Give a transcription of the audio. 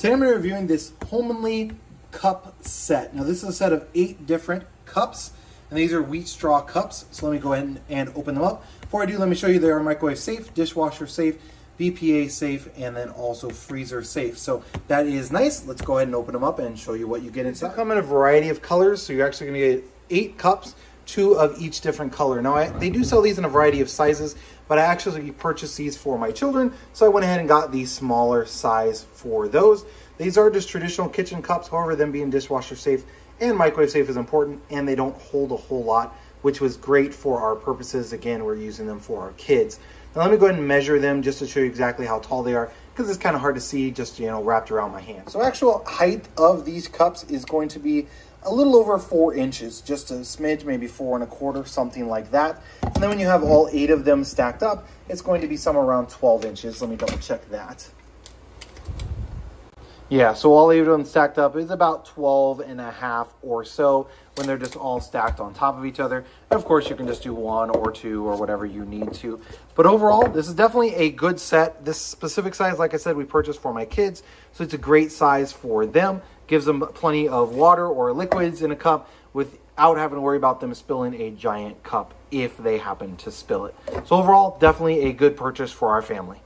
Today I'm going to be reviewing this Homienly cup set. Now this is a set of eight different cups and these are wheat straw cups. So let me go ahead and, open them up. Before I do, let me show you they are microwave safe, dishwasher safe, BPA safe, and then also freezer safe. So that is nice. Let's go ahead and open them up and show you what you get inside. They come in a variety of colors, so you're actually gonna get eight cups, two of each different color. Now, I, they do sell these in a variety of sizes, but I actually purchased these for my children, so I went ahead and got the smaller size for those. These are just traditional kitchen cups, however, them being dishwasher safe and microwave safe is important, and they don't hold a whole lot, which was great for our purposes. Again, we're using them for our kids. Now let me go ahead and measure them just to show you exactly how tall they are, because it's kind of hard to see just, you know, wrapped around my hand. So actual height of these cups is going to be a little over four inches, just a smidge, maybe four and a quarter, something like that. And then when you have all eight of them stacked up, it's going to be somewhere around 12 inches. Let me double check that. Yeah, so all eight of them stacked up is about 12 and a half or so when they're just all stacked on top of each other. And of course, you can just do one or two or whatever you need to. But overall, this is definitely a good set. This specific size, like I said, we purchased for my kids. So it's a great size for them. Gives them plenty of water or liquids in a cup without having to worry about them spilling a giant cup if they happen to spill it. So overall, definitely a good purchase for our family.